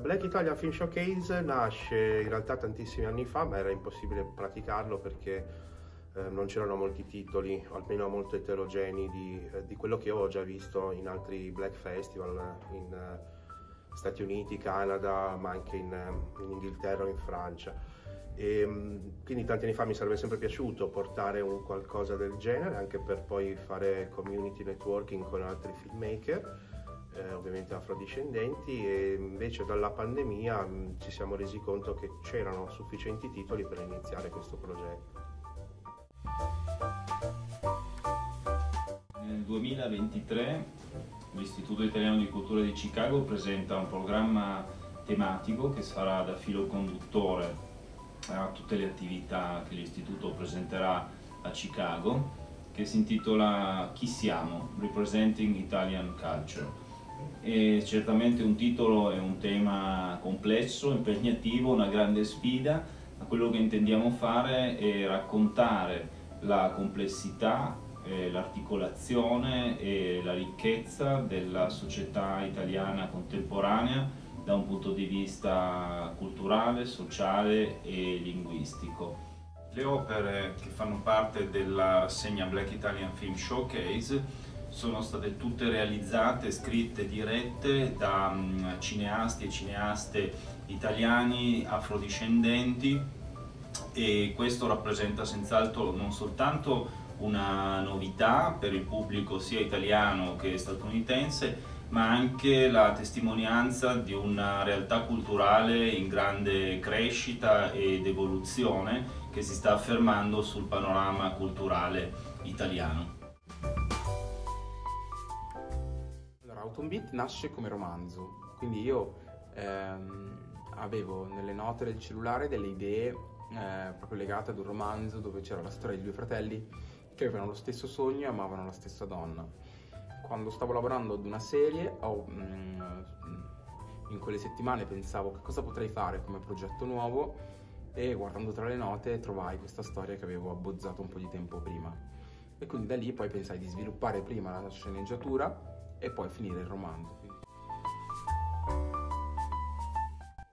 Black Italia Film Showcase nasce in realtà tantissimi anni fa, ma era impossibile praticarlo perché eh, non c'erano molti titoli, almeno molto eterogenei, di, eh, di, quello che ho già visto in altri Black Festival in uh, Stati Uniti, Canada, ma anche in, in Inghilterra o in Francia. E, ehm, quindi tanti anni fa mi sarebbe sempre piaciuto portare un qualcosa del genere, anche per poi fare community networking con altri filmmaker eh, ovviamente afrodiscendenti e invece dalla pandemia mh, mm, ci siamo resi conto che c'erano sufficienti titoli per iniziare questo progetto. Nel 2023 l'Istituto Italiano di Cultura di Chicago presenta un programma tematico che sarà da filo conduttore a tutte le attività che l'Istituto presenterà a Chicago che si intitola Chi siamo? Representing Italian Culture è certamente un titolo e un tema complesso, impegnativo, una grande sfida, ma quello che intendiamo fare è raccontare la complessità, eh, l'articolazione e la ricchezza della società italiana contemporanea da un punto di vista culturale, sociale e linguistico. Le opere che fanno parte della rassegna Black Italian Film Showcase sono state tutte realizzate, scritte, dirette da um, cineasti e cineaste italiani afrodiscendenti e questo rappresenta senz'altro non soltanto una novità per il pubblico sia italiano che statunitense, ma anche la testimonianza di una realtà culturale in grande crescita ed evoluzione che si sta affermando sul panorama culturale italiano. Autumn Beat nasce come romanzo, quindi io ehm, avevo nelle note del cellulare delle idee eh, proprio legate ad un romanzo dove c'era la storia di due fratelli che avevano lo stesso sogno e amavano la stessa donna. Quando stavo lavorando ad una serie, oh, mm, in quelle settimane pensavo che cosa potrei fare come progetto nuovo e guardando tra le note trovai questa storia che avevo abbozzato un po' di tempo prima. E quindi da lì poi pensai di sviluppare prima la sceneggiatura e poi finire il romanzo.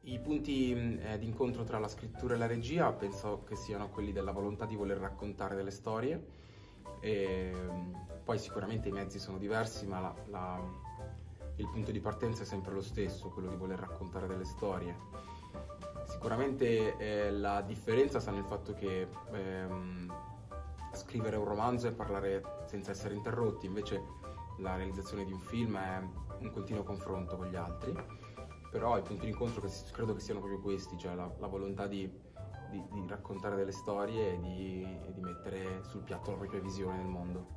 I punti eh, d'incontro tra la scrittura e la regia penso che siano quelli della volontà di voler raccontare delle storie, e, poi sicuramente i mezzi sono diversi, ma la, la, il punto di partenza è sempre lo stesso, quello di voler raccontare delle storie. Sicuramente eh, la differenza sta nel fatto che ehm, scrivere un romanzo e parlare senza essere interrotti, invece la realizzazione di un film è un continuo confronto con gli altri, però i punti di incontro credo che siano proprio questi, cioè la, la volontà di, di, di, raccontare delle storie e di, e di mettere sul piatto la propria visione del mondo.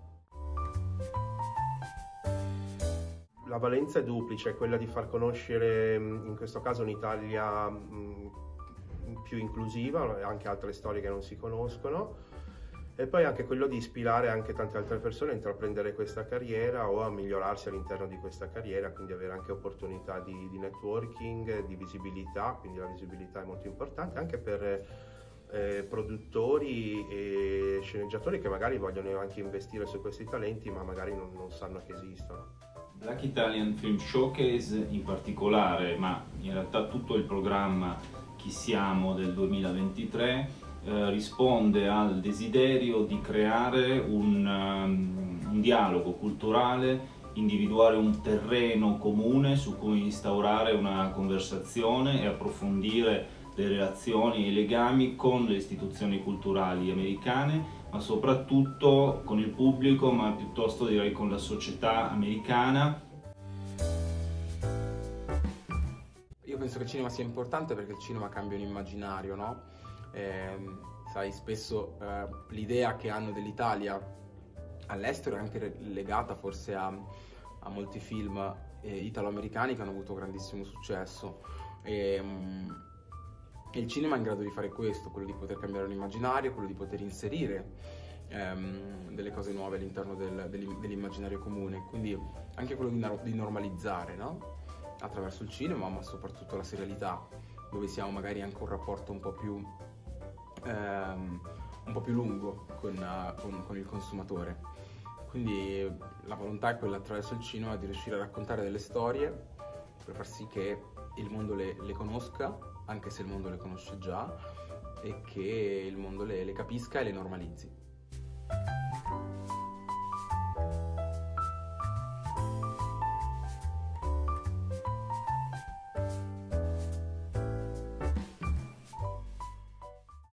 La valenza è duplice, quella di far conoscere in questo caso un'Italia più inclusiva, anche altre storie che non si conoscono, e poi anche quello di ispirare anche tante altre persone a intraprendere questa carriera o a migliorarsi all'interno di questa carriera, quindi avere anche opportunità di, di networking, di visibilità, quindi la visibilità è molto importante anche per eh, produttori e sceneggiatori che magari vogliono anche investire su questi talenti ma magari non, non sanno che esistono. Black Italian Film Showcase in particolare, ma in realtà tutto il programma Chi siamo del 2023 eh, risponde al desiderio di creare un, um, un dialogo culturale individuare un terreno comune su cui instaurare una conversazione e approfondire le relazioni e i legami con le istituzioni culturali americane, ma soprattutto con il pubblico, ma piuttosto direi con la società americana. Io penso che il cinema sia importante perché il cinema cambia un immaginario, no? Eh, sai, spesso eh, l'idea che hanno dell'Italia all'estero è anche legata forse a, a molti film eh, italo-americani che hanno avuto grandissimo successo. E, um, e, il cinema è in grado di fare questo, quello di poter cambiare l'immaginario, quello di poter inserire ehm, delle cose nuove all'interno del, dell'immaginario comune, quindi anche quello di, di normalizzare, no? attraverso il cinema, ma soprattutto la serialità, dove siamo magari anche un rapporto un po' più ehm, un po' più lungo con, uh, con, con, il consumatore. Quindi la volontà è quella attraverso il cinema di riuscire a raccontare delle storie per far sì che il mondo le, le conosca, anche se il mondo le conosce già, e che il mondo le, le capisca e le normalizzi.